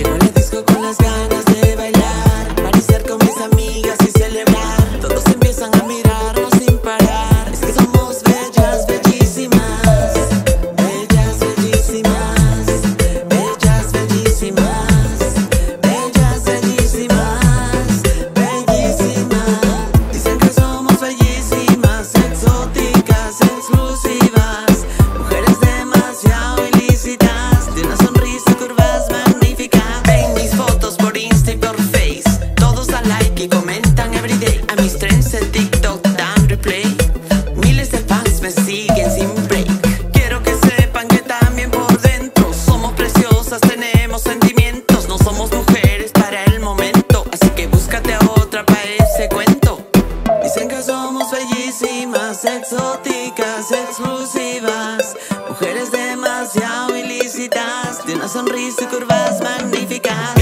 Llego a la disco con las ganas de bailar, Parecer con mis amigas y celebrar. Todos empiezan a mirarnos sin parar. Es que somos bellas, bellísimas, bellas, bellísimas, bellas, bellísimas, bellas, bellísimas, bellísimas. Dicen que somos bellísimas, exóticas, exclusivas. Mis trends en TikTok dan replay. Miles de fans me siguen sin break. Quiero que sepan que también por dentro somos preciosas, tenemos sentimientos. No somos mujeres para el momento, así que búscate a otra para ese cuento. Dicen que somos bellísimas, exóticas, exclusivas. Mujeres demasiado ilícitas, de una sonrisa y curvas magníficas.